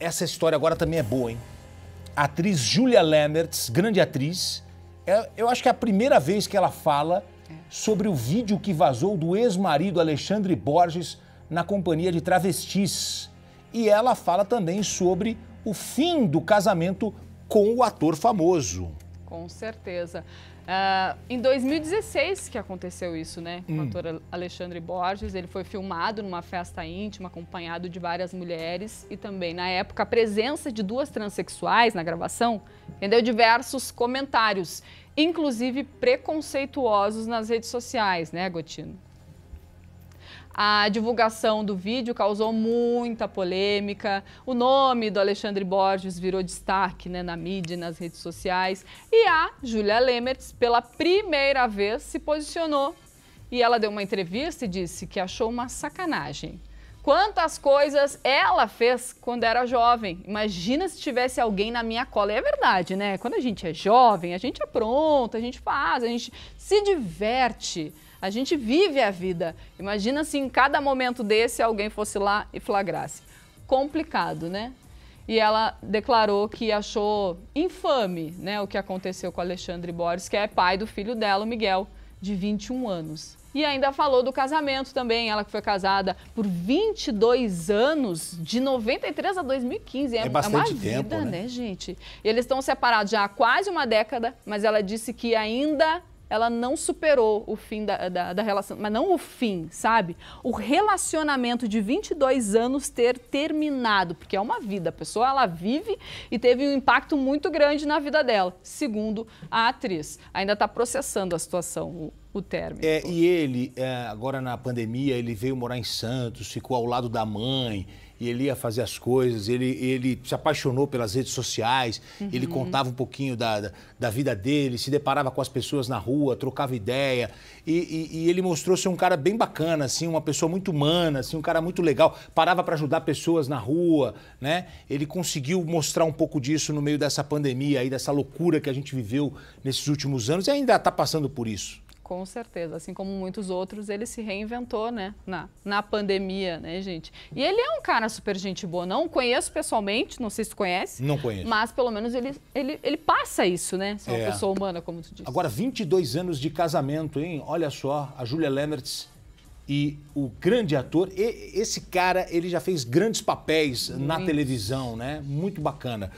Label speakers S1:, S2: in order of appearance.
S1: essa história agora também é boa, hein? A atriz Julia Lamberts, grande atriz, é, eu acho que é a primeira vez que ela fala sobre o vídeo que vazou do ex-marido Alexandre Borges na companhia de travestis. E ela fala também sobre o fim do casamento com o ator famoso.
S2: Com certeza. Uh, em 2016 que aconteceu isso, né? Com hum. o ator Alexandre Borges. Ele foi filmado numa festa íntima, acompanhado de várias mulheres. E também, na época, a presença de duas transexuais na gravação rendeu diversos comentários, inclusive preconceituosos nas redes sociais, né, Gotino? A divulgação do vídeo causou muita polêmica. O nome do Alexandre Borges virou destaque né, na mídia nas redes sociais. E a Julia Lemertz, pela primeira vez, se posicionou. E ela deu uma entrevista e disse que achou uma sacanagem. Quantas coisas ela fez quando era jovem. Imagina se tivesse alguém na minha cola. E é verdade, né? Quando a gente é jovem, a gente apronta, a gente faz, a gente se diverte. A gente vive a vida. Imagina se em cada momento desse alguém fosse lá e flagrasse. Complicado, né? E ela declarou que achou infame né, o que aconteceu com Alexandre Borges, que é pai do filho dela, o Miguel, de 21 anos. E ainda falou do casamento também, ela que foi casada por 22 anos, de 93 a 2015.
S1: É, é bastante
S2: é uma
S1: tempo,
S2: vida,
S1: né?
S2: né, gente? E eles estão separados já há quase uma década, mas ela disse que ainda ela não superou o fim da, da, da, relação, mas não o fim, sabe? O relacionamento de 22 anos ter terminado, porque é uma vida, a pessoa ela vive e teve um impacto muito grande na vida dela, segundo a atriz. Ainda está processando a situação, o término.
S1: É, e ele, é, agora na pandemia, ele veio morar em Santos, ficou ao lado da mãe e ele ia fazer as coisas, ele, ele se apaixonou pelas redes sociais, uhum. ele contava um pouquinho da, da, da, vida dele, se deparava com as pessoas na rua, trocava ideia. E, e, e ele mostrou ser um cara bem bacana, assim, uma pessoa muito humana, assim, um cara muito legal. Parava para ajudar pessoas na rua, né? Ele conseguiu mostrar um pouco disso no meio dessa pandemia aí, dessa loucura que a gente viveu nesses últimos anos e ainda está passando por isso.
S2: Com certeza, assim como muitos outros, ele se reinventou, né, na, na pandemia, né, gente? E ele é um cara super gente boa, não conheço pessoalmente, não sei se tu conhece.
S1: Não conheço.
S2: Mas pelo menos ele, ele, ele passa isso, né, ser uma é. pessoa humana, como tu disse.
S1: Agora, 22 anos de casamento, hein? Olha só, a Julia Lemertz e o grande ator, e esse cara, ele já fez grandes papéis Muito. na televisão, né? Muito bacana.